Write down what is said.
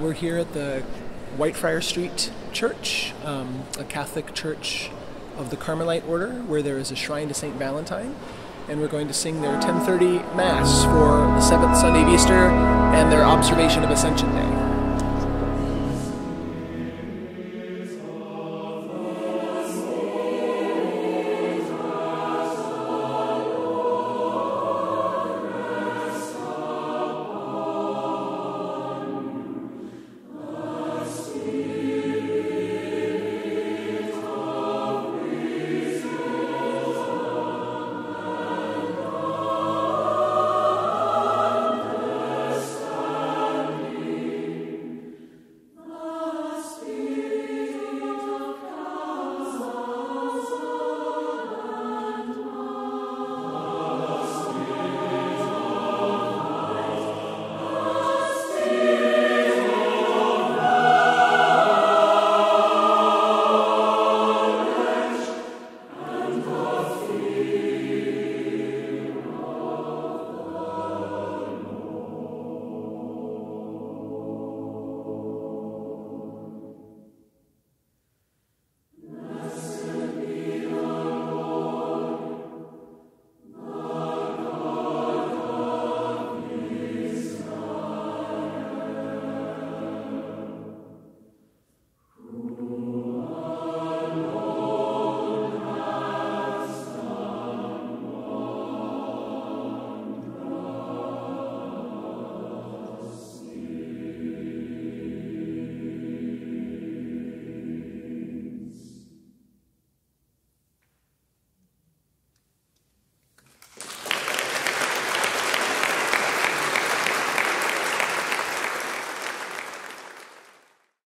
we're here at the Whitefriar Street Church, um, a Catholic church of the Carmelite Order, where there is a shrine to Saint Valentine, and we're going to sing their 10:30 Mass for the seventh Sunday of Easter and their observation of Ascension Day.